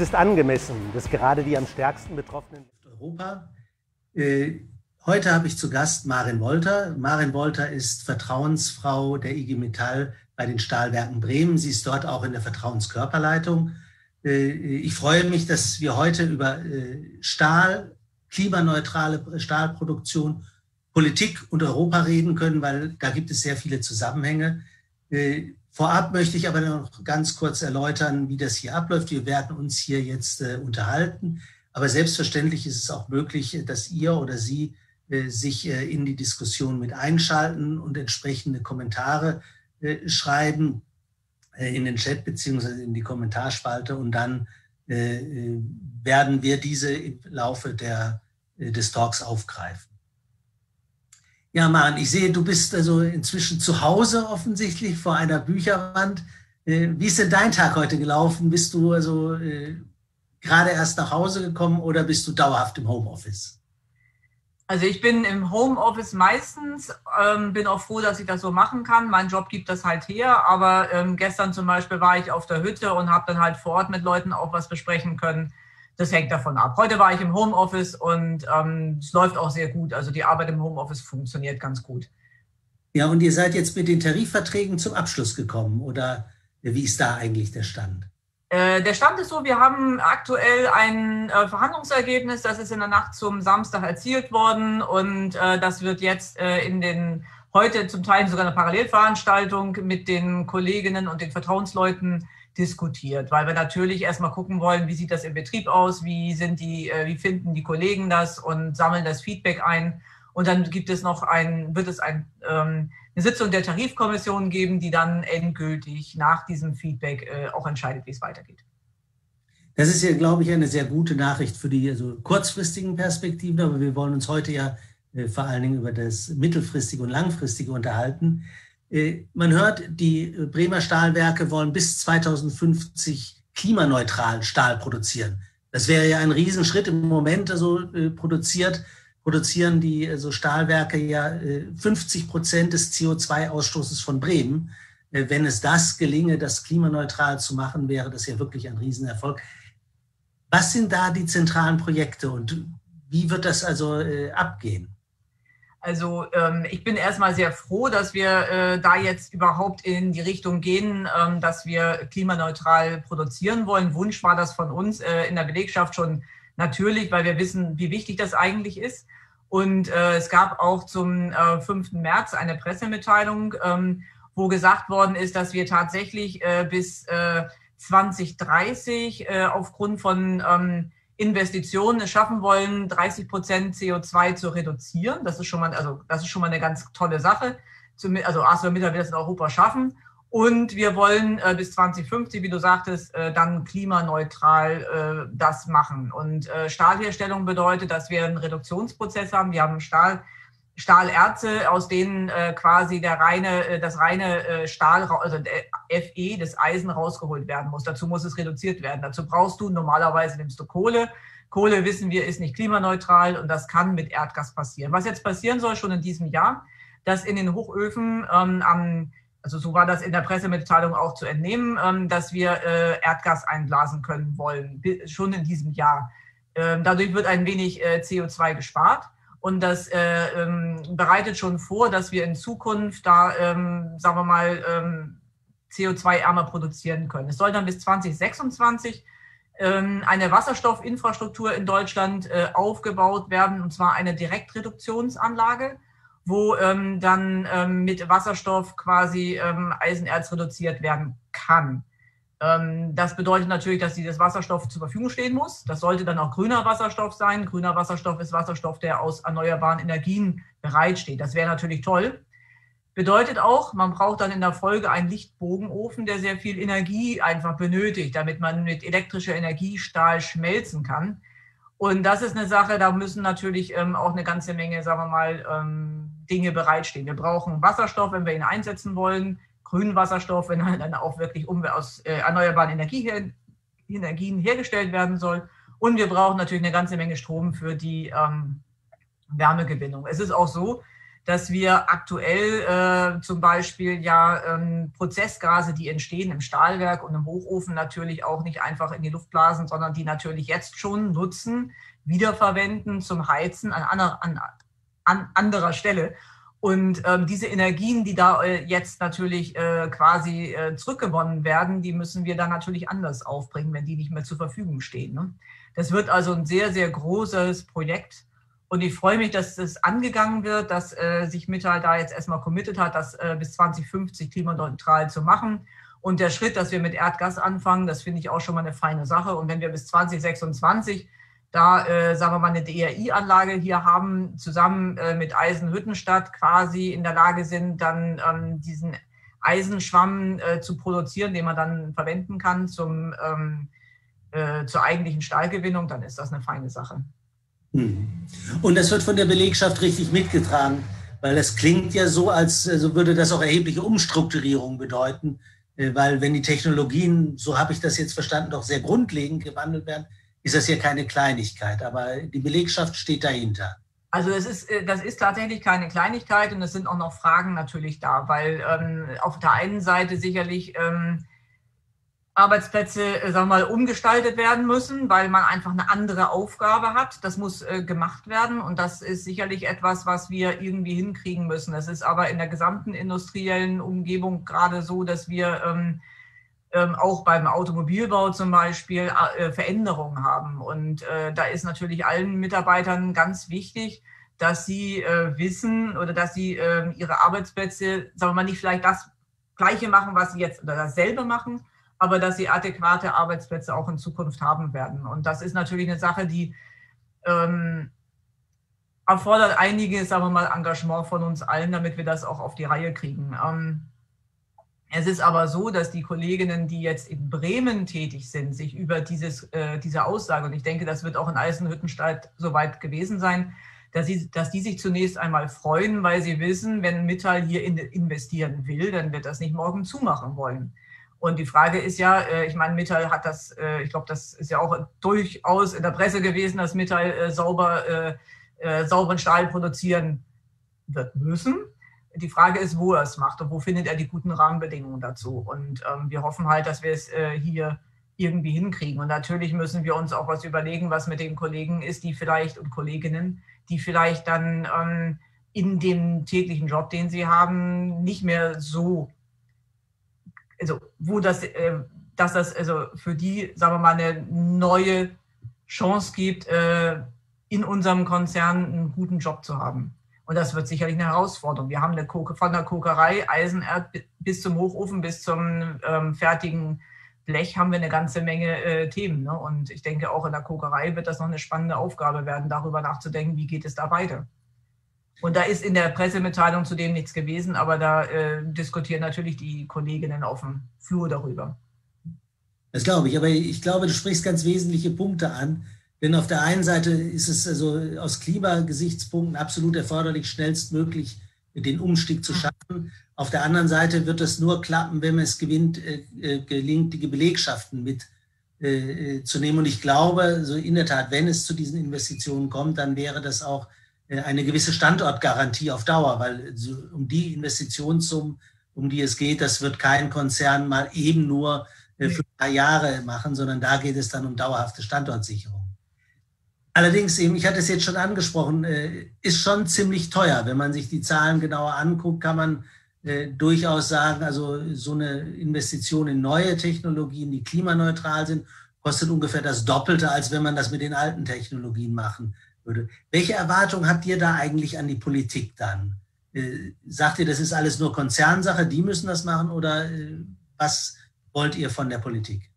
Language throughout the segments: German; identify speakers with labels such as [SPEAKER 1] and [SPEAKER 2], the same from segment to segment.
[SPEAKER 1] Es ist angemessen, dass gerade die am stärksten betroffenen
[SPEAKER 2] Europa. Äh, heute habe ich zu Gast Marin Wolter. Marin Wolter ist Vertrauensfrau der IG Metall bei den Stahlwerken Bremen. Sie ist dort auch in der Vertrauenskörperleitung. Äh, ich freue mich, dass wir heute über äh, Stahl, klimaneutrale Stahlproduktion, Politik und Europa reden können, weil da gibt es sehr viele Zusammenhänge. Äh, vorab möchte ich aber noch ganz kurz erläutern, wie das hier abläuft. Wir werden uns hier jetzt unterhalten, aber selbstverständlich ist es auch möglich, dass ihr oder Sie sich in die Diskussion mit einschalten und entsprechende Kommentare schreiben. Äh, in den Chat beziehungsweise in die Kommentarspalte und dann äh, äh, werden wir diese im Laufe der, des Talks aufgreifen. Ja, Maren, ich sehe, du bist also inzwischen zu Hause offensichtlich vor einer Bücherwand. Wie ist denn dein Tag heute gelaufen? Bist du also gerade erst nach Hause gekommen oder bist du dauerhaft im Homeoffice?
[SPEAKER 3] Also ich bin im Homeoffice meistens, ähm, bin auch froh, dass ich das so machen kann. Mein Job gibt das halt her, aber ähm, gestern zum Beispiel war ich auf der Hütte und habe dann halt vor Ort mit Leuten auch was besprechen können. Das hängt davon ab. Heute war ich im Homeoffice und ähm, es läuft auch sehr gut. Also die Arbeit im Homeoffice funktioniert ganz gut.
[SPEAKER 2] Ja, und ihr seid jetzt mit den Tarifverträgen zum Abschluss gekommen oder wie ist da eigentlich der Stand?
[SPEAKER 3] Äh, der Stand ist so, wir haben aktuell ein äh, Verhandlungsergebnis, das ist in der Nacht zum Samstag erzielt worden und äh, das wird jetzt in den heute zum Teil sogar eine Parallelveranstaltung mit den Kolleginnen und den Vertrauensleuten diskutiert, weil wir natürlich erstmal gucken wollen, wie sieht das im Betrieb aus, wie sind die, wie finden die Kollegen das und sammeln das Feedback ein. Und dann gibt es noch ein, wird es ein ähm, eine Sitzung der Tarifkommission geben, die dann endgültig nach diesem Feedback äh, auch entscheidet, wie es weitergeht.
[SPEAKER 2] Das ist ja, glaube ich, eine sehr gute Nachricht für die also kurzfristigen Perspektiven, aber wir wollen uns heute ja äh, vor allen Dingen über das mittelfristige und langfristige unterhalten. Äh, man hört, die Bremer Stahlwerke wollen bis 2050 klimaneutral Stahl produzieren. Das wäre ja ein Riesenschritt im Moment, also äh, produziert produzieren die also Stahlwerke ja 50 äh, Prozent des CO2-Ausstoßes von Bremen. Äh, wenn es das gelinge, das klimaneutral zu machen, wäre das ja wirklich ein Riesenerfolg. Was sind da die zentralen Projekte und wie wird das also äh, abgehen?
[SPEAKER 3] Also ähm, ich bin erstmal sehr froh, dass wir äh, da jetzt überhaupt in die Richtung gehen, ähm, dass wir klimaneutral produzieren wollen. Wunsch war das von uns äh, in der Belegschaft schon natürlich, weil wir wissen, wie wichtig das eigentlich ist. Und äh, es gab auch zum äh, 5. März eine Pressemitteilung, ähm, wo gesagt worden ist, dass wir tatsächlich äh, bis äh, 2030 äh, aufgrund von ähm, Investitionen es schaffen wollen, 30 Prozent CO2 zu reduzieren. Das ist schon mal, also das ist schon mal eine ganz tolle Sache. Also ArcelorMittal wird es in Europa schaffen. Und wir wollen äh, bis 2050, wie du sagtest, äh, dann klimaneutral äh, das machen. Und äh, Stahlherstellung bedeutet, dass wir einen Reduktionsprozess haben. Wir haben Stahl, Stahlerze, aus denen äh, quasi der reine, äh, das reine Stahl, also der Fe, das Eisen rausgeholt werden muss. Dazu muss es reduziert werden. Dazu brauchst du, normalerweise nimmst du Kohle. Kohle, wissen wir, ist nicht klimaneutral und das kann mit Erdgas passieren. Was jetzt passieren soll, schon in diesem Jahr, dass in den Hochöfen ähm, am also so war das in der Pressemitteilung auch zu entnehmen, ähm, dass wir äh, Erdgas einblasen können wollen, schon in diesem Jahr. Ähm, dadurch wird ein wenig äh, CO2 gespart und das äh, ähm, bereitet schon vor, dass wir in Zukunft da, sagen wir mal, CO2-ärmer produzieren können. Es soll dann bis 2026 eine Wasserstoffinfrastruktur in Deutschland aufgebaut werden, und zwar eine Direktreduktionsanlage wo ähm, dann ähm, mit Wasserstoff quasi ähm, Eisenerz reduziert werden kann. Ähm, das bedeutet natürlich, dass dieses Wasserstoff zur Verfügung stehen muss. Das sollte dann auch grüner Wasserstoff sein. Grüner Wasserstoff ist Wasserstoff, der aus erneuerbaren Energien bereitsteht. Das wäre natürlich toll. Bedeutet auch, man braucht dann in der Folge einen Lichtbogenofen, der sehr viel Energie einfach benötigt, damit man mit elektrischer Energie Stahl schmelzen kann. Und das ist eine Sache, da müssen natürlich ähm, auch eine ganze Menge, sagen wir mal, ähm, Dinge bereitstehen. Wir brauchen Wasserstoff, wenn wir ihn einsetzen wollen, grünen Wasserstoff, wenn er dann auch wirklich aus äh, erneuerbaren Energien hergestellt werden soll. Und wir brauchen natürlich eine ganze Menge Strom für die ähm, Wärmegewinnung. Es ist auch so, dass wir aktuell äh, zum Beispiel ja ähm, Prozessgase, die entstehen im Stahlwerk und im Hochofen, natürlich auch nicht einfach in die Luft blasen, sondern die natürlich jetzt schon nutzen, wiederverwenden zum Heizen an, an, an anderer Stelle. Und ähm, diese Energien, die da äh, jetzt natürlich äh, quasi äh, zurückgewonnen werden, die müssen wir dann natürlich anders aufbringen, wenn die nicht mehr zur Verfügung stehen. Ne? Das wird also ein sehr, sehr großes Projekt. Und ich freue mich, dass das angegangen wird, dass äh, sich Mittal da jetzt erstmal committed hat, das äh, bis 2050 klimaneutral zu machen. Und der Schritt, dass wir mit Erdgas anfangen, das finde ich auch schon mal eine feine Sache. Und wenn wir bis 2026 da, äh, sagen wir mal, eine DRI-Anlage hier haben, zusammen äh, mit Eisenhüttenstadt quasi in der Lage sind, dann ähm, diesen Eisenschwamm äh, zu produzieren, den man dann verwenden kann zum, ähm, äh, zur eigentlichen Stahlgewinnung, dann ist das eine feine Sache.
[SPEAKER 2] Hm. Und das wird von der Belegschaft richtig mitgetragen, weil das klingt ja so, als also würde das auch erhebliche Umstrukturierung bedeuten, äh, weil wenn die Technologien, so habe ich das jetzt verstanden, doch sehr grundlegend gewandelt werden, ist das ja keine Kleinigkeit, aber die Belegschaft steht dahinter.
[SPEAKER 3] Also das ist, äh, das ist tatsächlich keine Kleinigkeit und es sind auch noch Fragen natürlich da, weil ähm, auf der einen Seite sicherlich ähm, Arbeitsplätze, äh, sagen wir mal, umgestaltet werden müssen, weil man einfach eine andere Aufgabe hat. Das muss äh, gemacht werden und das ist sicherlich etwas, was wir irgendwie hinkriegen müssen. Das ist aber in der gesamten industriellen Umgebung gerade so, dass wir ähm, ähm, auch beim Automobilbau zum Beispiel äh, Veränderungen haben. Und äh, da ist natürlich allen Mitarbeitern ganz wichtig, dass sie äh, wissen oder dass sie ähm, ihre Arbeitsplätze, sagen wir mal, nicht vielleicht das Gleiche machen, was sie jetzt oder dasselbe machen, aber dass sie adäquate Arbeitsplätze auch in Zukunft haben werden. Und das ist natürlich eine Sache, die ähm, erfordert einiges, sagen wir mal, Engagement von uns allen, damit wir das auch auf die Reihe kriegen. Ähm, es ist aber so, dass die Kolleginnen, die jetzt in Bremen tätig sind, sich über dieses, äh, diese Aussage, und ich denke, das wird auch in Eisenhüttenstadt soweit gewesen sein, dass, sie, dass die sich zunächst einmal freuen, weil sie wissen, wenn Mittal hier in, investieren will, dann wird das nicht morgen zumachen wollen. Und die Frage ist ja, äh, ich meine, Mittal hat das, äh, ich glaube, das ist ja auch durchaus in der Presse gewesen, dass Mittal äh, sauber, äh, äh, sauberen Stahl produzieren wird müssen. Die Frage ist, wo er es macht und wo findet er die guten Rahmenbedingungen dazu. Und ähm, wir hoffen halt, dass wir es äh, hier irgendwie hinkriegen. Und natürlich müssen wir uns auch was überlegen, was mit den Kollegen ist, die vielleicht und Kolleginnen, die vielleicht dann ähm, in dem täglichen Job, den sie haben, nicht mehr so, also wo das, äh, dass das also für die, sagen wir mal, eine neue Chance gibt, äh, in unserem Konzern einen guten Job zu haben. Und das wird sicherlich eine Herausforderung. Wir haben eine Koke, von der Kokerei, Eisenerd bis zum Hochofen, bis zum ähm, fertigen Blech haben wir eine ganze Menge äh, Themen. Ne? Und ich denke, auch in der Kokerei wird das noch eine spannende Aufgabe werden, darüber nachzudenken, wie geht es da weiter. Und da ist in der Pressemitteilung zudem nichts gewesen, aber da äh, diskutieren natürlich die Kolleginnen auf dem Flur darüber.
[SPEAKER 2] Das glaube ich, aber ich glaube, du sprichst ganz wesentliche Punkte an. Denn auf der einen Seite ist es also aus Klimagesichtspunkten absolut erforderlich, schnellstmöglich den Umstieg zu schaffen. Auf der anderen Seite wird es nur klappen, wenn es gewinnt, äh, äh gelingt, die Belegschaften mit äh, äh, zu nehmen. Und ich glaube, so in der Tat, wenn es zu diesen Investitionen kommt, dann wäre das auch äh, eine gewisse Standortgarantie auf Dauer, weil so um die Investitionssummen, um die es geht, das wird kein Konzern mal eben nur für ein paar Jahre machen, sondern da geht es dann um dauerhafte Standortsicherung. Allerdings eben, ich hatte es jetzt schon angesprochen, äh, ist schon ziemlich teuer. Wenn man sich die Zahlen genauer anguckt, kann man äh, durchaus sagen, also so eine Investition in neue Technologien, die klimaneutral sind, kostet ungefähr das Doppelte, als wenn man das mit den alten Technologien machen würde. Welche Erwartung habt ihr da eigentlich an die Politik dann? Äh, sagt ihr, das ist alles nur Konzernsache, die müssen das machen oder was wollt ihr von der Politik?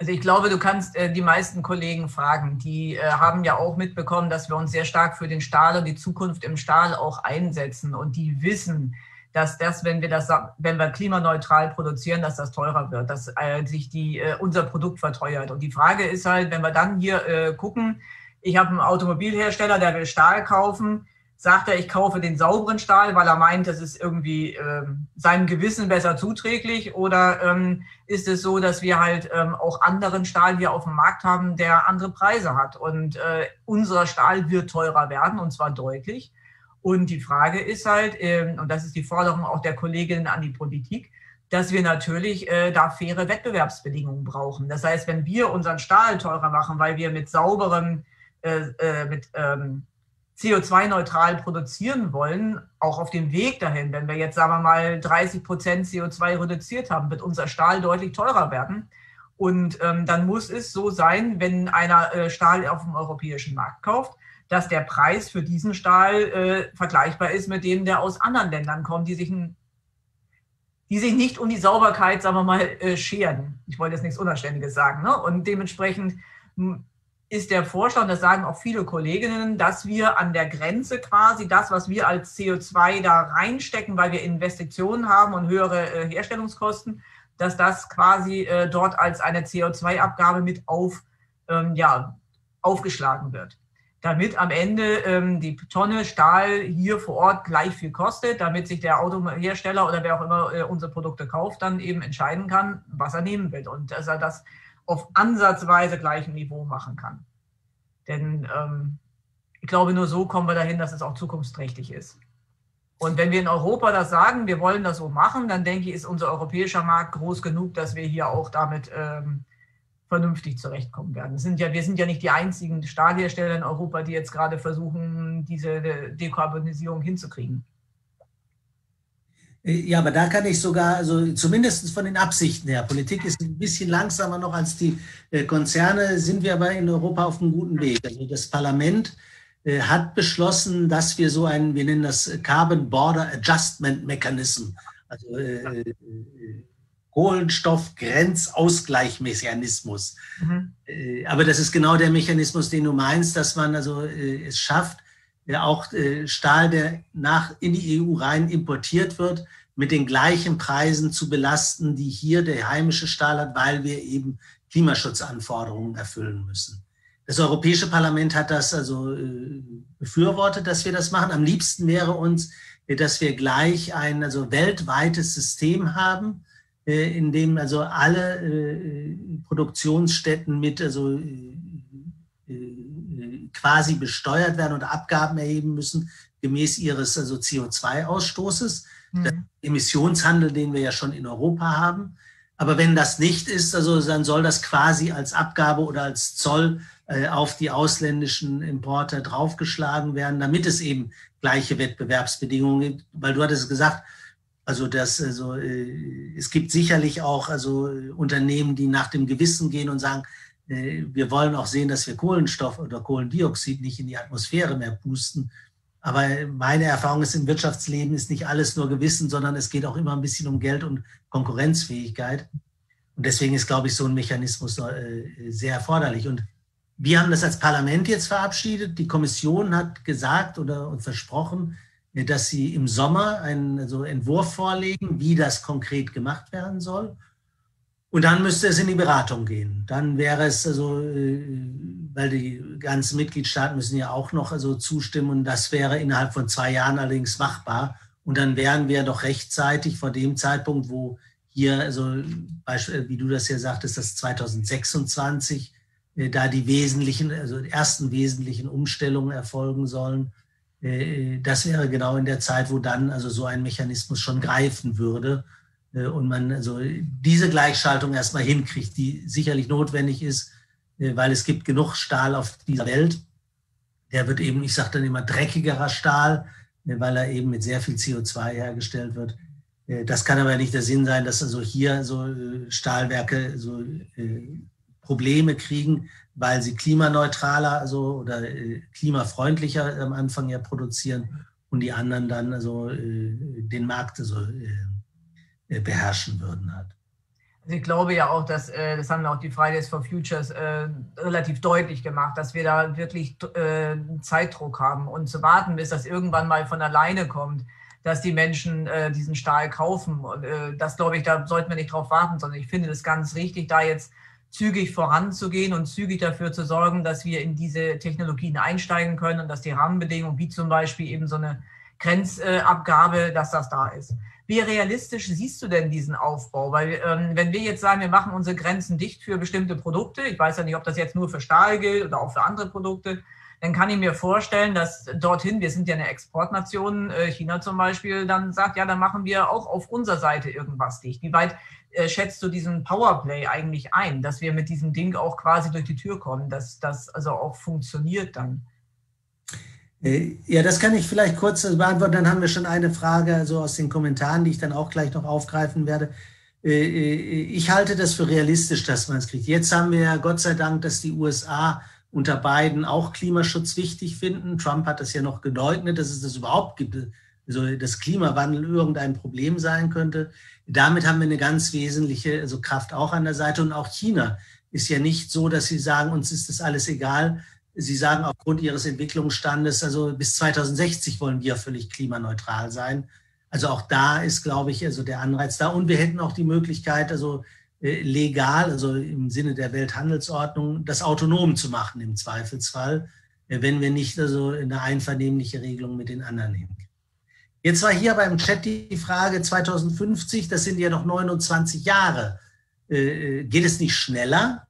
[SPEAKER 3] Also ich glaube, du kannst äh, die meisten Kollegen fragen. Die äh, haben ja auch mitbekommen, dass wir uns sehr stark für den Stahl und die Zukunft im Stahl auch einsetzen. Und die wissen, dass das, wenn wir das, wenn wir klimaneutral produzieren, dass das teurer wird, dass äh, sich die, äh, unser Produkt verteuert. Und die Frage ist halt, wenn wir dann hier äh, gucken, ich habe einen Automobilhersteller, der will Stahl kaufen sagt er, ich kaufe den sauberen Stahl, weil er meint, das ist irgendwie ähm, seinem Gewissen besser zuträglich? Oder ähm, ist es so, dass wir halt ähm, auch anderen Stahl hier auf dem Markt haben, der andere Preise hat? Und äh, unser Stahl wird teurer werden, und zwar deutlich. Und die Frage ist halt, ähm, und das ist die Forderung auch der Kolleginnen an die Politik, dass wir natürlich äh, da faire Wettbewerbsbedingungen brauchen. Das heißt, wenn wir unseren Stahl teurer machen, weil wir mit sauberem, äh, äh, mit ähm, CO2-neutral produzieren wollen, auch auf dem Weg dahin, wenn wir jetzt, sagen wir mal, 30 Prozent CO2 reduziert haben, wird unser Stahl deutlich teurer werden. Und ähm, dann muss es so sein, wenn einer äh, Stahl auf dem europäischen Markt kauft, dass der Preis für diesen Stahl äh, vergleichbar ist mit dem, der aus anderen Ländern kommt, die sich, ein, die sich nicht um die Sauberkeit, sagen wir mal, äh, scheren. Ich wollte jetzt nichts Unanständiges sagen. Ne? Und dementsprechend ist der Vorschlag, das sagen auch viele Kolleginnen, dass wir an der Grenze quasi das, was wir als CO2 da reinstecken, weil wir Investitionen haben und höhere äh, Herstellungskosten, dass das quasi äh, dort als eine CO2-Abgabe mit auf, ähm, ja, aufgeschlagen wird. Damit am Ende ähm, die Tonne Stahl hier vor Ort gleich viel kostet, damit sich der Autohersteller oder wer auch immer äh, unsere Produkte kauft, dann eben entscheiden kann, was er nehmen will. Und dass er das auf ansatzweise gleichem Niveau machen kann. Denn ähm, ich glaube, nur so kommen wir dahin, dass es auch zukunftsträchtig ist. Und wenn wir in Europa das sagen, wir wollen das so machen, dann denke ich, ist unser europäischer Markt groß genug, dass wir hier auch damit ähm, vernünftig zurechtkommen werden. sind ja, wir sind ja nicht die einzigen Stahlhersteller in Europa, die jetzt gerade versuchen, diese Dekarbonisierung hinzukriegen.
[SPEAKER 2] Äh, ja, aber da kann ich sogar, also zumindest von den Absichten her, Politik ist ein bisschen langsamer noch als die äh, Konzerne, sind wir aber in Europa auf einem guten Weg. Also das Parlament äh, hat beschlossen, dass wir so einen, wir nennen das Carbon Border Adjustment Mechanism, also äh, Kohlenstoffgrenzausgleichmechanismus. Mhm. aber das ist genau der Mechanismus, den du meinst, dass man also es schafft, ja auch äh, Stahl, der nach in die EU rein importiert wird, mit den gleichen Preisen zu belasten, die hier der heimische Stahl hat, weil wir eben Klimaschutzanforderungen erfüllen müssen. Das Europäische Parlament hat das also äh, befürwortet, dass wir das machen. Am liebsten wäre uns, äh, dass wir gleich ein also weltweites System haben, in dem also alle Produktionsstätten mit also quasi besteuert werden und Abgaben erheben müssen, gemäß ihres also CO2-Ausstoßes. Mhm. Emissionshandel, den wir ja schon in Europa haben. Aber wenn das nicht ist, also dann soll das quasi als Abgabe oder als Zoll äh, auf die ausländischen Importer draufgeschlagen werden, damit es eben gleiche Wettbewerbsbedingungen gibt. Weil du hattest gesagt, also das, also äh, es gibt sicherlich auch also Unternehmen, die nach dem Gewissen gehen und sagen, wir wollen auch sehen, dass wir Kohlenstoff oder Kohlendioxid nicht in die Atmosphäre mehr pusten. Aber meine Erfahrung ist, im Wirtschaftsleben ist nicht alles nur Gewissen, sondern es geht auch immer ein bisschen um Geld und Konkurrenzfähigkeit. Und deswegen ist, glaube ich, so ein Mechanismus äh, sehr erforderlich. Und wir haben das als Parlament jetzt verabschiedet. Die Kommission hat gesagt oder versprochen, dass sie im Sommer einen Entwurf vorlegen, wie das konkret gemacht werden soll. Und dann müsste es in die Beratung gehen. Dann wäre es also, äh, weil die ganzen Mitgliedstaaten müssen ja auch noch also zustimmen und das wäre innerhalb von zwei Jahren allerdings machbar. Und dann wären wir doch rechtzeitig vor dem Zeitpunkt, wo hier, also wie du das ja sagtest, das 2026, äh, da die wesentlichen, also die ersten wesentlichen Umstellungen erfolgen sollen. Äh, das wäre genau in der Zeit, wo dann also so ein Mechanismus schon greifen würde äh, und man also diese Gleichschaltung erstmal hinkriegt, die sicherlich notwendig ist, äh, weil es gibt genug Stahl auf dieser Welt. Der wird eben, ich sage dann immer, dreckigerer Stahl, äh, weil er eben mit sehr viel CO2 hergestellt wird. Das kann aber nicht der Sinn sein, dass also hier so Stahlwerke so Probleme kriegen, weil sie klimaneutraler also, oder klimafreundlicher am Anfang ja produzieren und die anderen dann also den Markt so also, äh, beherrschen würden hat.
[SPEAKER 3] Also ich glaube ja auch, dass, äh, das haben auch die Fridays for Futures äh, relativ deutlich gemacht, dass wir da wirklich Zeitdruck haben und zu warten, bis das irgendwann mal von alleine kommt, dass die Menschen diesen Stahl kaufen. das glaube ich, da sollten wir nicht drauf warten, sondern ich finde es ganz richtig, da jetzt zügig voranzugehen und zügig dafür zu sorgen, dass wir in diese Technologien einsteigen können und dass die Rahmenbedingungen, wie zum Beispiel eben so eine Grenzabgabe, dass das da ist. Wie realistisch siehst du denn diesen Aufbau? Weil ähm, wenn wir jetzt sagen, wir machen unsere Grenzen dicht für bestimmte Produkte, ich weiß ja nicht, ob das jetzt nur für Stahl gilt oder auch für andere Produkte, dann kann ich mir vorstellen, dass dorthin, wir sind ja eine Exportnation, äh, China zum Beispiel, dann sagt, ja, dann machen wir auch auf unserer Seite irgendwas dicht. Wie weit äh, schätzt du diesen Powerplay eigentlich ein, dass wir mit diesem Ding auch quasi durch die Tür kommen, dass das also auch funktioniert dann?
[SPEAKER 2] Äh, ja, das kann ich vielleicht kurz beantworten. Dann haben wir schon eine Frage also aus den Kommentaren, die ich dann auch gleich noch aufgreifen werde. Ich halte das für realistisch, dass man es kriegt. Jetzt haben wir ja Gott sei Dank, dass die USA unter beiden auch Klimaschutz wichtig finden. Trump hat das ja noch geleugnet, dass es das überhaupt gibt, also dass Klimawandel irgendein Problem sein könnte. Damit haben wir eine ganz wesentliche also Kraft auch an der Seite. Und auch China ist ja nicht so, dass sie sagen, uns ist das alles egal. Sie sagen aufgrund ihres Entwicklungsstandes, also bis 2060 wollen wir völlig klimaneutral sein. Also auch da ist, glaube ich, also der Anreiz da. Und wir hätten auch die Möglichkeit, also äh, legal, also im Sinne der Welthandelsordnung, das autonom zu machen im Zweifelsfall, äh, wenn wir nicht also eine einvernehmliche Regelung mit den anderen nehmen. Jetzt war hier beim Chat die Frage 2050, das sind ja noch 29 Jahre. Äh, geht es nicht schneller?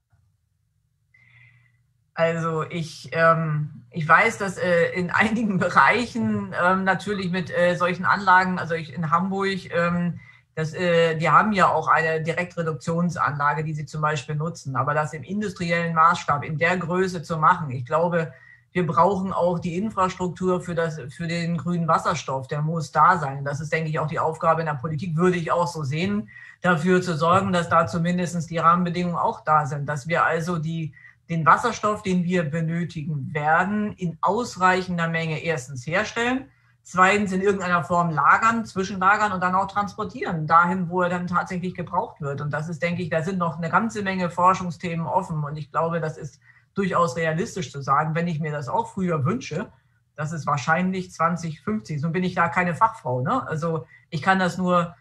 [SPEAKER 3] Also ich, ähm, ich weiß, dass äh, in einigen Bereichen ähm, natürlich mit äh, solchen Anlagen, also ich in Hamburg, ähm, das, äh, die haben ja auch eine Direktreduktionsanlage, die sie zum Beispiel nutzen. Aber das im industriellen Maßstab, in der Größe zu machen, ich glaube, wir brauchen auch die Infrastruktur für, das, für den grünen Wasserstoff. Der muss da sein. Das ist, denke ich, auch die Aufgabe in der Politik, würde ich auch so sehen, dafür zu sorgen, dass da zumindest die Rahmenbedingungen auch da sind. Dass wir also die, den Wasserstoff, den wir benötigen werden, in ausreichender Menge erstens herstellen Zweitens in irgendeiner Form lagern, zwischenlagern und dann auch transportieren, dahin, wo er dann tatsächlich gebraucht wird. Und das ist, denke ich, da sind noch eine ganze Menge Forschungsthemen offen. Und ich glaube, das ist durchaus realistisch zu sagen, wenn ich mir das auch früher wünsche, das ist wahrscheinlich 2050. So bin ich da keine Fachfrau. Ne? Also ich kann das nur,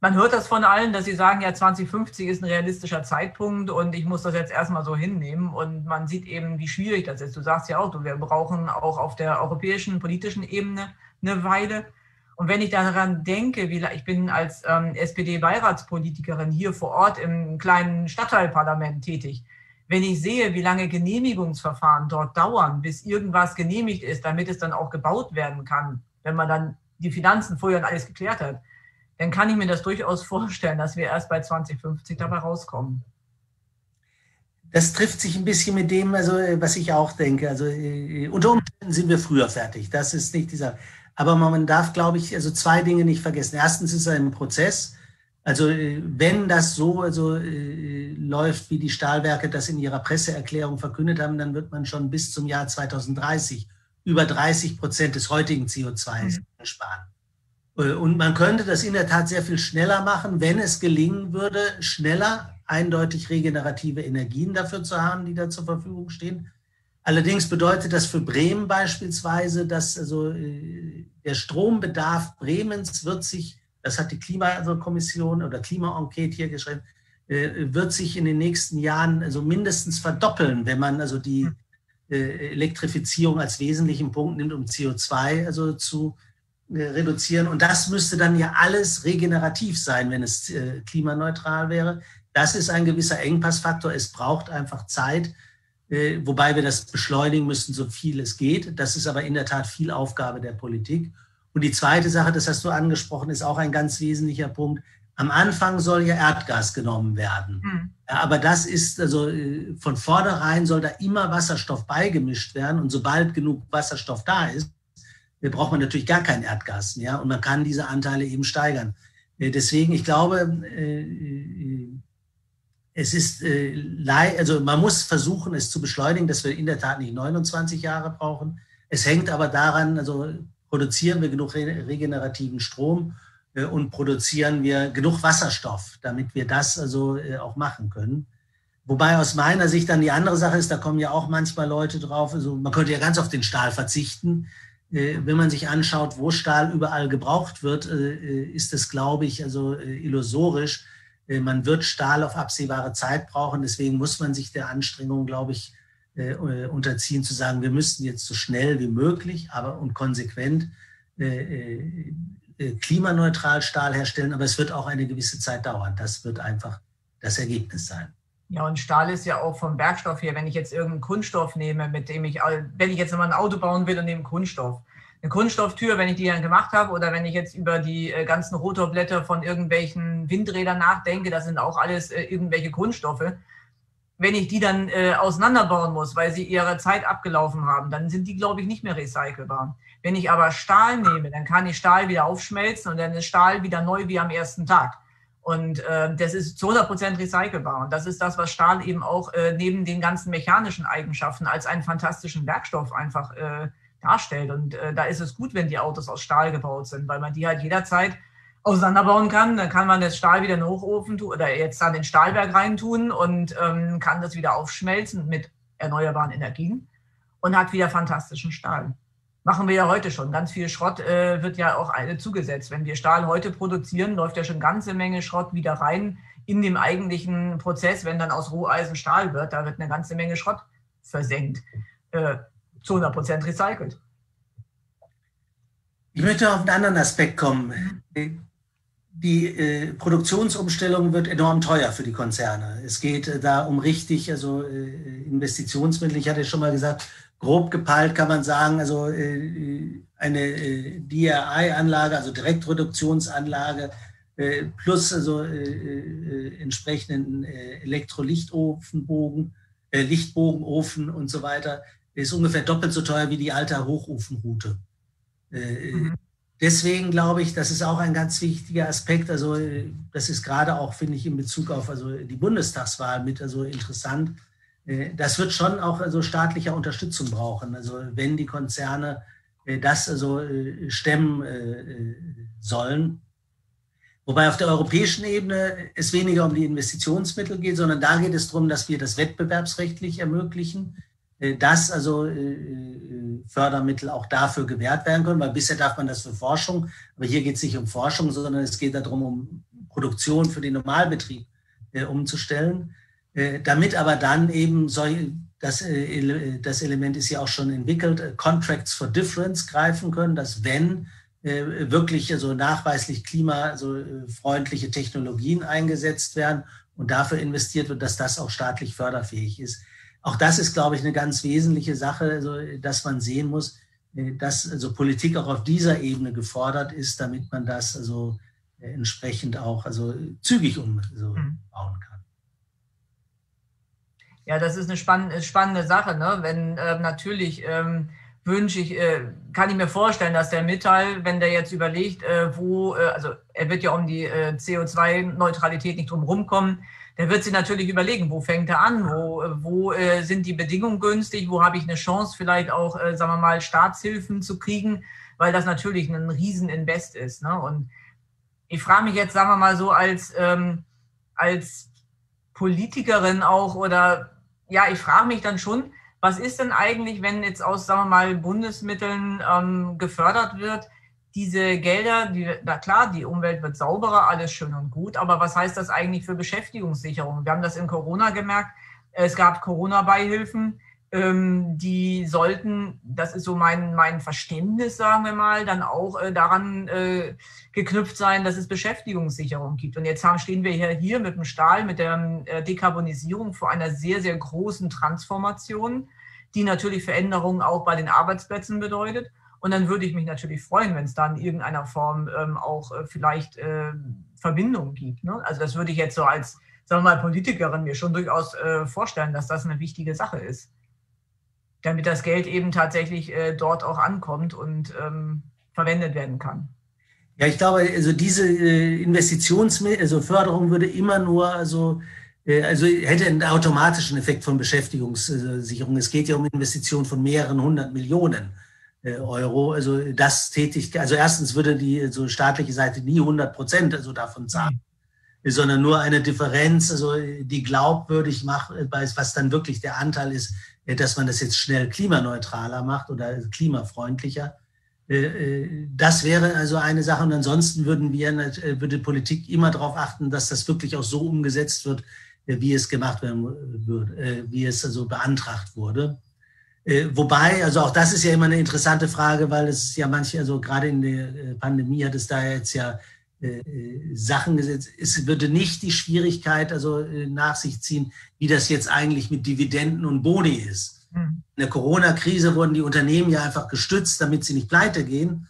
[SPEAKER 3] man hört das von allen, dass sie sagen, ja, 2050 ist ein realistischer Zeitpunkt und ich muss das jetzt erstmal so hinnehmen. Und man sieht eben, wie schwierig das ist. Du sagst ja auch, wir brauchen auch auf der europäischen politischen Ebene eine Weile. Und wenn ich daran denke, wie ich bin als ähm, SPD-Beiratspolitikerin hier vor Ort im kleinen Stadtteilparlament tätig, wenn ich sehe, wie lange Genehmigungsverfahren dort dauern, bis irgendwas genehmigt ist, damit es dann auch gebaut werden kann, wenn man dann die Finanzen vorher und alles geklärt hat, dann kann ich mir das durchaus vorstellen, dass wir erst bei 2050 dabei rauskommen.
[SPEAKER 2] Das trifft sich ein bisschen mit dem, also was ich auch denke. Also äh, unter Umständen sind wir früher fertig. Das ist nicht dieser. Aber man darf, glaube ich, also zwei Dinge nicht vergessen. Erstens ist es ein Prozess. Also äh, wenn das so also, äh, läuft, wie die Stahlwerke das in ihrer Presseerklärung verkündet haben, dann wird man schon bis zum Jahr 2030 über 30 Prozent des heutigen CO2 mhm. sparen. Äh, und man könnte das in der Tat sehr viel schneller machen, wenn es gelingen würde, schneller eindeutig regenerative Energien dafür zu haben, die da zur Verfügung stehen. Allerdings bedeutet das für Bremen beispielsweise, dass also äh, der Strombedarf Bremens wird sich, das hat die Klimakommission oder Klimaenquete hier geschrieben, äh, wird sich in den nächsten Jahren also mindestens verdoppeln, wenn man also die hm. Elektrifizierung als wesentlichen Punkt nimmt, um CO2 also zu reduzieren. Und das müsste dann ja alles regenerativ sein, wenn es klimaneutral wäre. Das ist ein gewisser Engpassfaktor. Es braucht einfach Zeit, äh, wobei wir das beschleunigen müssen, so viel es geht. Das ist aber in der Tat viel Aufgabe der Politik. Und die zweite Sache, das hast du angesprochen, ist auch ein ganz wesentlicher Punkt. Am Anfang soll ja Erdgas genommen werden. Mhm. Aber das ist also äh, von vornherein soll da immer Wasserstoff beigemischt werden. Und sobald genug Wasserstoff da ist, äh, braucht man natürlich gar kein Erdgas mehr. Und man kann diese Anteile eben steigern. Deswegen, ich glaube, es ist, äh, also man muss versuchen, es zu beschleunigen, dass wir in der Tat nicht 29 Jahre brauchen. Es hängt aber daran, also produzieren wir genug regenerativen Strom äh, und produzieren wir genug Wasserstoff, damit wir das also äh, auch machen können. Wobei aus meiner Sicht dann die andere Sache ist, da kommen ja auch manchmal Leute drauf, also man könnte ja ganz auf den Stahl verzichten. Äh, wenn man sich anschaut, wo Stahl überall gebraucht wird, äh, äh, ist es, glaube ich, also illusorisch man wird Stahl auf absehbare Zeit brauchen. Deswegen muss man sich der Anstrengung, glaube ich, unterziehen, zu sagen, wir müssten jetzt so schnell wie möglich aber und konsequent klimaneutral Stahl herstellen. Aber es wird auch eine gewisse Zeit dauern. Das wird einfach das Ergebnis sein.
[SPEAKER 3] Ja, und Stahl ist ja auch vom Werkstoff her, wenn ich jetzt irgendeinen Kunststoff nehme, mit dem ich, wenn ich jetzt mal ein Auto bauen will und nehme Kunststoff. Eine Kunststofftür, wenn ich die dann gemacht habe, oder wenn ich jetzt über die äh, ganzen Rotorblätter von irgendwelchen Windrädern nachdenke, das sind auch alles äh, irgendwelche Kunststoffe. Wenn ich die dann äh, auseinanderbauen muss, weil sie ihre Zeit abgelaufen haben, dann sind die, glaube ich, nicht mehr recycelbar. Wenn ich aber Stahl nehme, dann kann ich Stahl wieder aufschmelzen und dann ist Stahl wieder neu wie am ersten Tag. Und äh, das ist zu 100 Prozent recycelbar. Und das ist das, was Stahl eben auch äh, neben den ganzen mechanischen Eigenschaften als einen fantastischen Werkstoff einfach äh, darstellt. Und äh, da ist es gut, wenn die Autos aus Stahl gebaut sind, weil man die halt jederzeit auseinanderbauen kann. Dann kann man das Stahl wieder in den Hochofen tun oder jetzt dann den Stahlberg reintun und ähm, kann das wieder aufschmelzen mit erneuerbaren Energien und hat wieder fantastischen Stahl. Machen wir ja heute schon. Ganz viel Schrott äh, wird ja auch eine zugesetzt. Wenn wir Stahl heute produzieren, läuft ja schon ganze Menge Schrott wieder rein in dem eigentlichen Prozess, wenn dann aus Roheisen Stahl wird. Da wird eine ganze Menge Schrott versenkt, äh, zu 100 Prozent recycelt.
[SPEAKER 2] Ich möchte auf einen anderen Aspekt kommen. Die äh, Produktionsumstellung wird enorm teuer für die Konzerne. Es geht äh, da um richtig, also äh, Investitionsmittel. Ich hatte schon mal gesagt, grob gepeilt kann man sagen, also äh, eine äh, DRI-Anlage, also Direktreduktionsanlage, äh, plus also entsprechenden Elektrolichtofenbogen, Lichtbogenofen und so weiter, ist ungefähr doppelt so teuer wie die alte Hochofenroute. Mhm. Deswegen glaube ich, das ist auch ein ganz wichtiger Aspekt. Also das ist gerade auch, finde ich, in Bezug auf also die Bundestagswahl mit also interessant das wird schon auch also staatlicher Unterstützung brauchen. Also wenn die Konzerne äh, das also äh, stemmen sollen. Wobei auf der europäischen Ebene es weniger um die Investitionsmittel geht, sondern da geht es darum, dass wir das wettbewerbsrechtlich ermöglichen, dass also Fördermittel auch dafür gewährt werden können, weil bisher darf man das für Forschung, aber hier geht es nicht um Forschung, sondern es geht darum, um Produktion für den Normalbetrieb umzustellen. Äh, damit aber dann eben solche, das, äh, das Element ist ja auch schon entwickelt, äh, Contracts for Difference greifen können, dass wenn wirklich also nachweislich klimafreundliche Technologien eingesetzt werden und dafür investiert wird, dass das auch staatlich förderfähig ist. Auch das ist, glaube ich, eine ganz wesentliche Sache, dass man sehen muss, dass also Politik auch auf dieser Ebene gefordert ist, damit man das also entsprechend auch also zügig umbauen mhm. kann.
[SPEAKER 3] Ja, das ist eine spannende, spannende Sache. Ne? Wenn äh, natürlich ähm, wünsche ich, äh, kann ich mir vorstellen, dass der Mitteil, wenn der jetzt überlegt, äh, wo, äh, also er wird ja um die äh, CO2-Neutralität nicht drum rumkommen, der wird sich natürlich überlegen, wo fängt er an, wo, äh, wo sind die Bedingungen günstig, wo habe ich eine Chance, vielleicht auch, sagen wir mal, Staatshilfen zu kriegen, weil das natürlich ein Rieseninvest ist. Ne? Und ich frage mich jetzt, sagen wir mal so, als, ähm, als Politikerin auch oder ja, ich frage mich dann schon, was ist denn eigentlich, wenn jetzt aus, sagen wir mal, Bundesmitteln ähm, gefördert wird, diese Gelder, die, na klar, die Umwelt wird sauberer, alles schön und gut, aber was heißt das eigentlich für Beschäftigungssicherung? Wir haben das in Corona gemerkt, es gab Corona-Beihilfen, ähm, die sollten, das ist so mein, mein Verständnis, sagen wir mal, dann auch äh, daran äh, geknüpft sein, dass es Beschäftigungssicherung gibt. Und jetzt haben, stehen wir hier, hier mit dem Stahl, mit der äh, Dekarbonisierung vor einer sehr, sehr großen Transformation, die natürlich Veränderungen auch bei den Arbeitsplätzen bedeutet. Und dann würde ich mich natürlich freuen, wenn es da in irgendeiner Form ähm, auch äh, vielleicht äh, Verbindungen gibt. Ne? Also das würde ich jetzt so als, sagen wir mal, Politikerin mir schon durchaus äh, vorstellen, dass das eine wichtige Sache ist damit das Geld eben tatsächlich äh, dort auch ankommt und ähm, verwendet werden kann.
[SPEAKER 2] Ja, ich glaube, also diese äh, Investitionsförderung also Förderung würde immer nur, also, äh, also hätte einen automatischen Effekt von Beschäftigungssicherung. Es geht ja um Investitionen von mehreren hundert Millionen äh, Euro. Also das tätigt, also erstens würde die so staatliche Seite nie 100 Prozent also davon zahlen, mhm. sondern nur eine Differenz, also die glaubwürdig macht, was dann wirklich der Anteil ist, dass man das jetzt schnell klimaneutraler macht oder klimafreundlicher. Äh, äh, das wäre also eine Sache. Und ansonsten würden wir, äh, würde Politik immer darauf achten, dass das wirklich auch so umgesetzt wird, wie es gemacht werden würde, wie es also beantragt wurde. Wobei, also auch das ist ja immer eine interessante Frage, weil es ja manche, also gerade in der Pandemie hat es da jetzt ja Sachen gesetzt. Es würde nicht die Schwierigkeit also nach sich ziehen, wie das jetzt eigentlich mit Dividenden und Boni ist. Mhm. In der Corona-Krise wurden die Unternehmen ja einfach gestützt, damit sie nicht pleite gehen.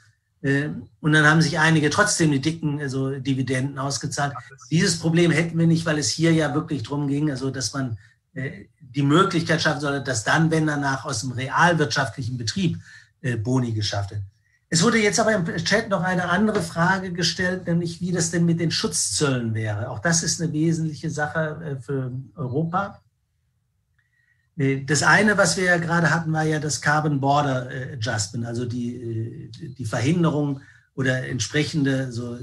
[SPEAKER 2] Und dann haben sich einige trotzdem die dicken also Dividenden ausgezahlt. Dieses Problem hätten wir nicht, weil es hier ja wirklich darum ging, also dass man die Möglichkeit schaffen soll, dass dann, wenn danach aus dem realwirtschaftlichen Betrieb Boni geschafft wird. Es wurde jetzt aber im Chat noch eine andere Frage gestellt, nämlich wie das denn mit den Schutzzöllen wäre. Auch das ist eine wesentliche Sache äh, für Europa. Äh, das eine, was wir ja gerade hatten, war ja das Carbon Border äh, Adjustment, also die, die Verhinderung oder entsprechende so,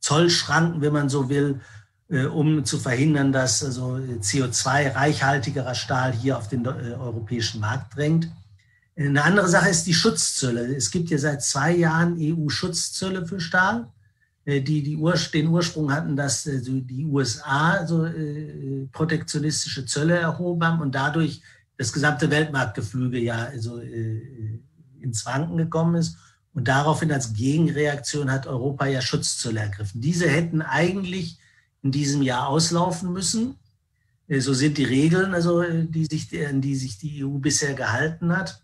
[SPEAKER 2] Zollschranken, wenn man so will, um zu verhindern, dass also CO2-reichhaltigerer Stahl hier auf den europäischen Markt drängt. Eine andere Sache ist die Schutzzölle. Es gibt ja seit zwei Jahren EU-Schutzzölle für Stahl, äh, die, die Ur den Ursprung hatten, dass äh, die USA so äh, protektionistische Zölle erhoben haben und dadurch das gesamte Weltmarktgefüge ja so ins Wanken gekommen ist. Und daraufhin als Gegenreaktion hat Europa ja Schutzzölle ergriffen. Diese hätten eigentlich in diesem Jahr auslaufen müssen. So sind die Regeln, also die sich, an die sich die EU bisher gehalten hat.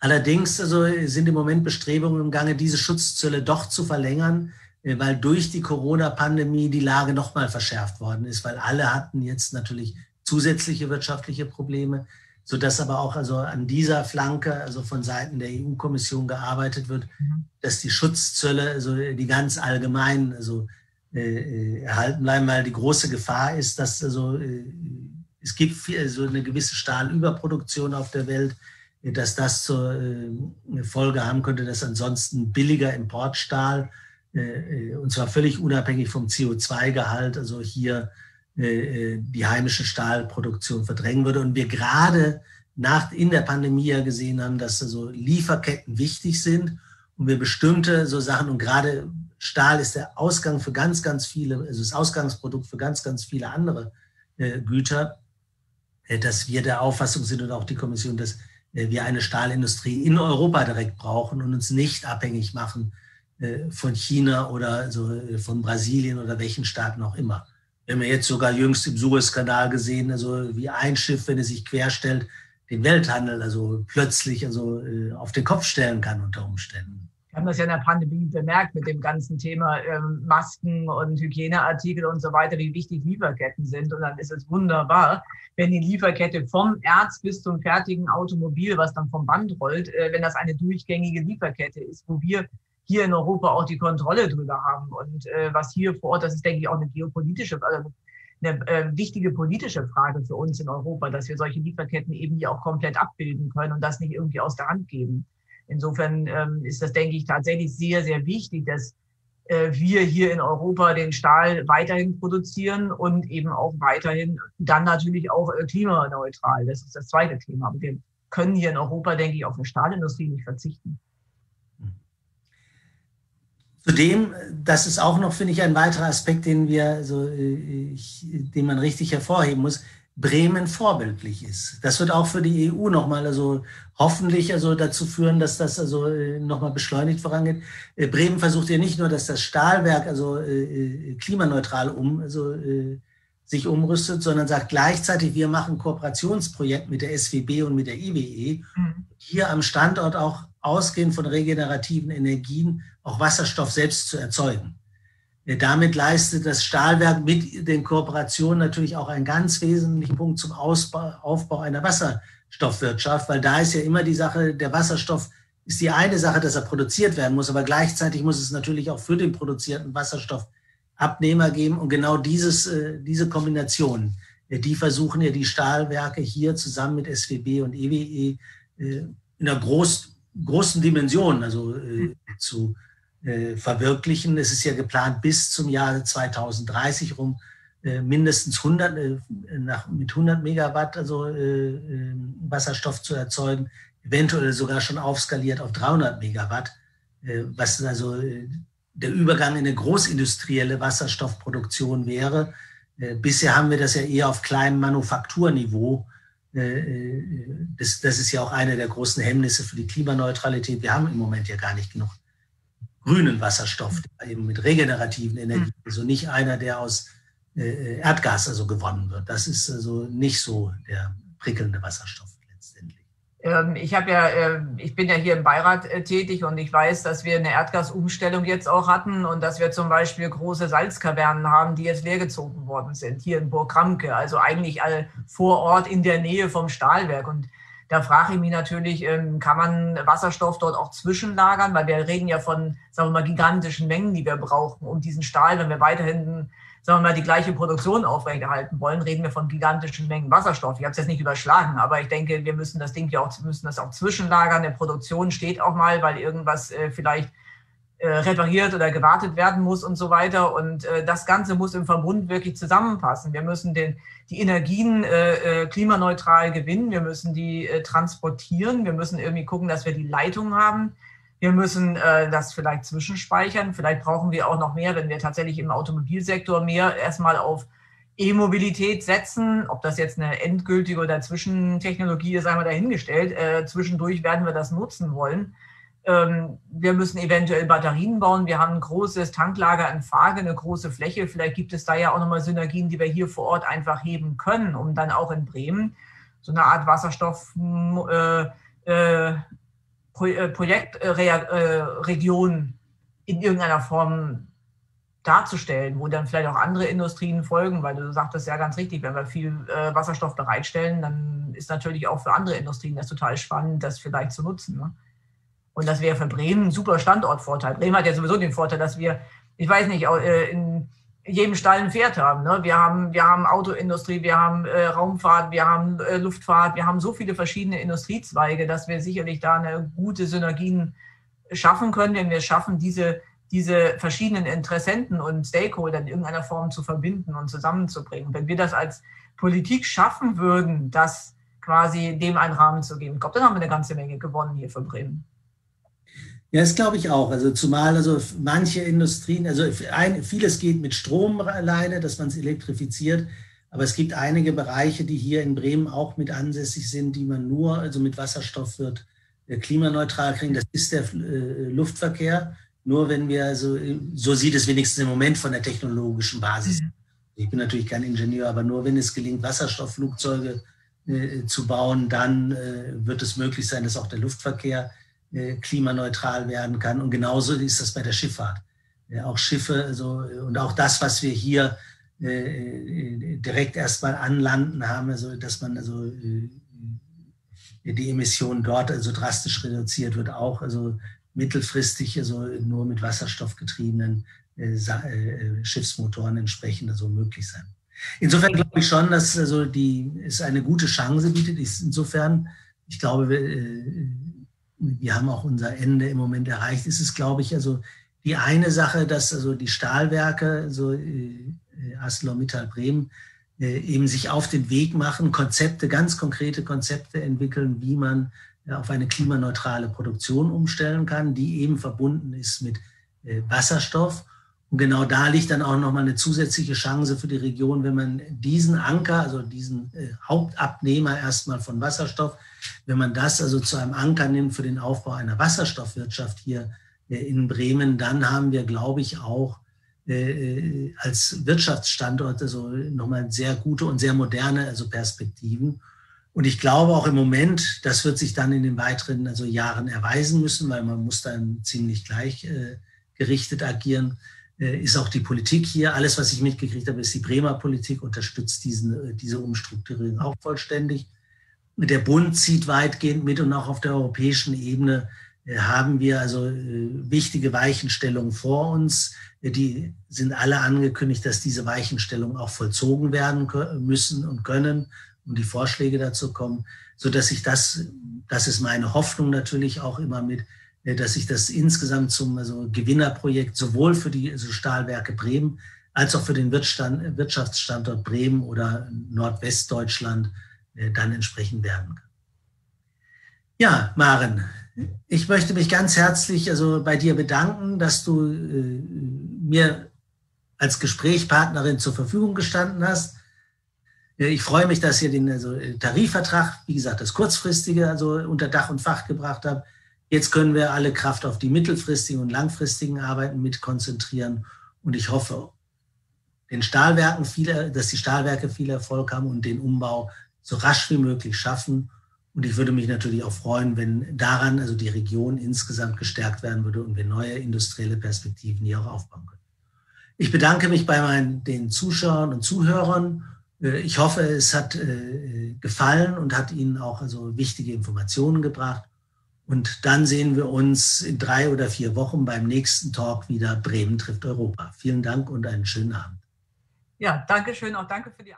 [SPEAKER 2] Allerdings also sind im Moment Bestrebungen im Gange, diese Schutzzölle doch zu verlängern, äh, weil durch die Corona-Pandemie die Lage nochmal verschärft worden ist, weil alle hatten jetzt natürlich zusätzliche wirtschaftliche Probleme, so dass aber auch also an dieser Flanke, also von Seiten der EU-Kommission gearbeitet wird, mhm. dass die Schutzzölle, also die ganz allgemein, also äh, äh, erhalten bleiben, weil die große Gefahr ist, dass also äh, es gibt viel, so eine gewisse Stahlüberproduktion auf der Welt dass das zur äh, Folge haben könnte, dass ansonsten billiger Importstahl, äh, und zwar völlig unabhängig vom CO2-Gehalt, also hier äh, die heimische Stahlproduktion verdrängen würde. Und wir gerade nach, in der Pandemie ja gesehen haben, dass also Lieferketten wichtig sind und wir bestimmte so Sachen und gerade Stahl ist der Ausgang für ganz, ganz viele, also das Ausgangsprodukt für ganz, ganz viele andere Güter, dass wir der Auffassung sind und auch die Kommission, dass äh, wir eine Stahlindustrie in Europa direkt brauchen und uns nicht abhängig machen äh, von China oder so äh, von Brasilien oder welchen Staaten auch immer. Wir haben jetzt sogar jüngst im Suezkanal gesehen, also wie ein Schiff, wenn es sich querstellt, den Welthandel also plötzlich also auf den Kopf stellen kann unter Umständen.
[SPEAKER 3] Wir haben das ja in der Pandemie bemerkt mit dem ganzen Thema ähm, Masken und Hygieneartikel und so weiter, wie wichtig Lieferketten sind. Und dann ist es wunderbar, wenn die Lieferkette vom Erz bis zum fertigen Automobil, was dann vom Band rollt, äh, wenn das eine durchgängige Lieferkette ist, wo wir hier in Europa auch die Kontrolle drüber haben. Und äh, was hier vor Ort, das ist, denke ich, auch eine geopolitische, also eine äh, wichtige politische Frage für uns in Europa, dass wir solche Lieferketten eben hier auch komplett abbilden können und das nicht irgendwie aus der Hand geben. Insofern ähm, ist das, denke ich, tatsächlich sehr, sehr wichtig, dass äh, wir hier in Europa den Stahl weiterhin produzieren und eben auch weiterhin dann natürlich auch äh, klimaneutral. Das ist das zweite Thema. Aber wir können hier in Europa, denke ich, auf eine Stahlindustrie nicht verzichten.
[SPEAKER 2] Zudem, das ist auch noch, finde ich, ein weiterer Aspekt, den wir, so, äh, ich, den man richtig hervorheben muss. Bremen vorbildlich ist. Das wird auch für die EU nochmal also hoffentlich also dazu führen, dass das also äh, nochmal beschleunigt vorangeht. Äh, Bremen versucht ja nicht nur, dass das Stahlwerk also äh, klimaneutral um also sich umrüstet, sondern sagt gleichzeitig, wir machen Kooperationsprojekt mit der SWB und mit der IWE, mhm. hier am Standort auch ausgehend von regenerativen Energien auch Wasserstoff selbst zu erzeugen. Damit leistet das Stahlwerk mit den Kooperationen natürlich auch einen ganz wesentlichen Punkt zum Ausbau, Aufbau einer Wasserstoffwirtschaft, weil da ist ja immer die Sache, der Wasserstoff ist die eine Sache, dass er produziert werden muss, aber gleichzeitig muss es natürlich auch für den produzierten Wasserstoff Abnehmer geben und genau dieses, äh, diese Kombination, äh, die versuchen ja die Stahlwerke hier zusammen mit SWB und EWE äh, in einer groß, großen Dimension also zu äh, verwirklichen. Es ist ja geplant, bis zum Jahre 2030 rum äh, mindestens 100, äh, nach, mit 100 Megawatt also äh, äh, Wasserstoff zu erzeugen, eventuell sogar schon aufskaliert auf 300 Megawatt, äh, was also der Übergang in eine großindustrielle Wasserstoffproduktion wäre. Bisher haben wir das ja eher auf kleinem Manufakturniveau. Das, das ist ja auch eine der großen Hemmnisse für die Klimaneutralität. Wir haben im Moment ja gar nicht genug grünen Wasserstoff, eben mit regenerativen Energien, mhm. also nicht einer, der aus äh, Erdgas also gewonnen wird. Das ist also nicht so der prickelnde Wasserstoff letztendlich.
[SPEAKER 3] Ähm, ich habe ja, äh, ich bin ja hier im Beirat äh, tätig und ich weiß, dass wir eine Erdgasumstellung jetzt auch hatten und dass wir zum Beispiel große Salzkavernen haben, die jetzt leergezogen worden sind, hier in Burg Ramke, also eigentlich all vor Ort in der Nähe vom Stahlwerk. Und da frage ich mich natürlich, ähm, kann man Wasserstoff dort auch zwischenlagern? Weil wir reden ja von, sagen wir mal, gigantischen Mengen, die wir brauchen, um diesen Stahl, wenn wir weiterhin sagen wir mal, die gleiche Produktion aufrechterhalten wollen, reden wir von gigantischen Mengen Wasserstoff. Ich habe es jetzt nicht überschlagen, aber ich denke, wir müssen das Ding ja auch, müssen das auch zwischenlagern. Der Produktion steht auch mal, weil irgendwas äh, vielleicht äh, repariert oder gewartet werden muss und so weiter. Und äh, das Ganze muss im Verbund wirklich zusammenpassen. Wir müssen den, die Energien äh, äh klimaneutral gewinnen. Wir müssen die äh, transportieren. Wir müssen irgendwie gucken, dass wir die Leitung haben wir müssen äh, das vielleicht zwischenspeichern. Vielleicht brauchen wir auch noch mehr, wenn wir tatsächlich im Automobilsektor mehr erstmal auf E-Mobilität setzen. Ob das jetzt eine endgültige oder Zwischentechnologie ist, einmal dahingestellt. Zwischendurch werden wir das nutzen wollen. Ähm, wir müssen eventuell Batterien bauen. Wir haben ein großes Tanklager in Frage, eine große Fläche. Vielleicht gibt es da ja auch nochmal Synergien, die wir hier vor Ort einfach heben können, um dann auch in Bremen so eine Art Wasserstoff äh, äh, äh, Projektregion äh, in irgendeiner Form darzustellen, wo dann vielleicht auch andere Industrien folgen, weil du sagtest ja ganz richtig, wenn wir viel äh, Wasserstoff bereitstellen, dann ist natürlich auch für andere Industrien das total spannend, das vielleicht zu nutzen. Ne? Und das wäre für Bremen ein super Standortvorteil. Bremen hat ja sowieso den Vorteil, dass wir, ich weiß nicht, in jedem Stall ein Pferd haben. Ne? Wir haben. Wir haben Autoindustrie, wir haben äh, Raumfahrt, wir haben äh, Luftfahrt, wir haben so viele verschiedene Industriezweige, dass wir sicherlich da eine gute Synergien schaffen können, wenn wir es schaffen, diese, diese verschiedenen Interessenten und Stakeholder in irgendeiner Form zu verbinden und zusammenzubringen. Wenn wir das als Politik schaffen würden, das quasi dem einen Rahmen zu geben, ich glaube, dann haben wir eine ganze Menge gewonnen hier für Bremen.
[SPEAKER 2] Ja, das glaube ich auch. Also zumal also manche Industrien, also ein, vieles geht mit Strom alleine, dass man es elektrifiziert. Aber es gibt einige Bereiche, die hier in Bremen auch mit ansässig sind, die man nur, also mit Wasserstoff wird äh, klimaneutral kriegen. Das ist der äh, Luftverkehr. Nur wenn wir, also, so sieht es wenigstens im Moment von der technologischen Basis. Mhm. Ich bin natürlich kein Ingenieur, aber nur wenn es gelingt, Wasserstoffflugzeuge äh, zu bauen, dann äh, wird es möglich sein, dass auch der Luftverkehr äh, klimaneutral werden kann. Und genauso ist das bei der Schifffahrt. Auch Schiffe also, und auch das, was wir hier äh, direkt erstmal anlanden haben, also dass man also äh, die Emissionen dort also drastisch reduziert wird, auch also mittelfristig also nur mit wasserstoffgetriebenen Schiffsmotoren entsprechend also möglich sein. Insofern glaube ich schon, dass also die es eine gute Chance bietet. Insofern, ich glaube, wir haben auch unser Ende im Moment erreicht. Es ist, glaube ich, also die eine Sache, dass also die Stahlwerke, so äh, ArcelorMittal Bremen, äh, eben sich auf den Weg machen, Konzepte, ganz konkrete Konzepte entwickeln, wie man äh, auf eine klimaneutrale Produktion umstellen kann, die eben verbunden ist mit äh, Wasserstoff. Und genau da liegt dann auch nochmal eine zusätzliche Chance für die Region, wenn man diesen Anker, also diesen äh, Hauptabnehmer erstmal von Wasserstoff, wenn man das also zu einem Anker nimmt für den Aufbau einer Wasserstoffwirtschaft hier äh, in Bremen, dann haben wir, glaube ich, auch äh, als Wirtschaftsstandort also nochmal sehr gute und sehr moderne also Perspektiven. Und ich glaube auch im Moment, das wird sich dann in den weiteren also Jahren erweisen müssen, weil man muss dann ziemlich gleichgerichtet agieren ist auch die Politik hier. Alles, was ich mitgekriegt habe, ist die Bremer Politik, unterstützt diesen, diese Umstrukturierung auch vollständig. Der Bund zieht weitgehend mit und auch auf der europäischen Ebene äh, haben wir also äh, wichtige Weichenstellungen vor uns. Die sind alle angekündigt, dass diese Weichenstellungen auch vollzogen werden müssen und können und die Vorschläge dazu kommen, so dass sich das, das ist meine Hoffnung natürlich auch immer mit, äh, dass sich das insgesamt zum also Gewinnerprojekt sowohl für die also Stahlwerke Bremen als auch für den Wirtschaftsstandort Bremen oder Nordwestdeutschland äh, dann entsprechend werden kann. Ja, Maren, ich möchte mich ganz herzlich also bei dir bedanken, dass du äh, mir als Gesprächspartnerin zur Verfügung gestanden hast. Äh, ich freue mich, dass ihr den also, Tarifvertrag, wie gesagt, das kurzfristige, also unter Dach und Fach gebracht habt. Jetzt können wir alle Kraft auf die mittelfristigen und langfristigen Arbeiten mit konzentrieren. Und ich hoffe, den Stahlwerken viel, dass die Stahlwerke viel Erfolg haben und den Umbau so rasch wie möglich schaffen. Und ich würde mich natürlich auch freuen, wenn daran also die Region insgesamt gestärkt werden würde und wir neue industrielle Perspektiven hier auch aufbauen können. Ich bedanke mich bei meinen, den Zuschauern und Zuhörern. Äh, ich hoffe, es hat äh, gefallen und hat Ihnen auch also wichtige Informationen gebracht. Und dann sehen wir uns in drei oder vier Wochen beim nächsten Talk wieder. Bremen trifft Europa. Vielen Dank und einen schönen Abend.
[SPEAKER 3] Ja, danke schön. Auch danke für die.